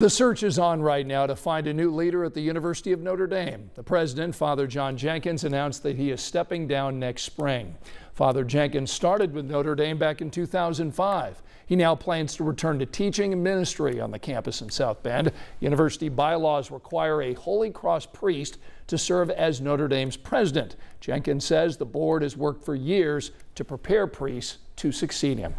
The search is on right now to find a new leader at the University of Notre Dame. The president, Father John Jenkins, announced that he is stepping down next spring. Father Jenkins started with Notre Dame back in 2005. He now plans to return to teaching and ministry on the campus in South Bend. University bylaws require a Holy Cross priest to serve as Notre Dame's president. Jenkins says the board has worked for years to prepare priests to succeed him.